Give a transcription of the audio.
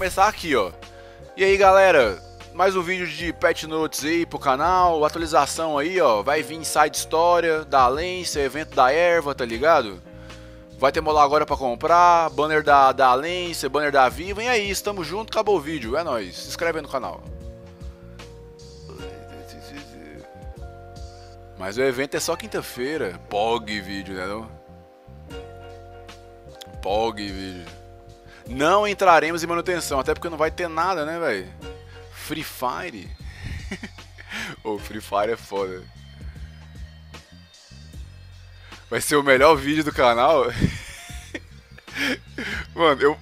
começar aqui, ó. E aí, galera, mais um vídeo de Pet Notes aí pro canal, atualização aí, ó. Vai vir side história da Alência, evento da erva, tá ligado? Vai ter molar agora pra comprar, banner da, da Alência, banner da Viva. E aí, estamos junto, acabou o vídeo, é nóis. Se inscreve aí no canal. Mas o evento é só quinta-feira. POG vídeo, né não? POG vídeo. Não entraremos em manutenção, até porque não vai ter nada, né, velho? Free Fire? o Free Fire é foda. Vai ser o melhor vídeo do canal? Mano, eu,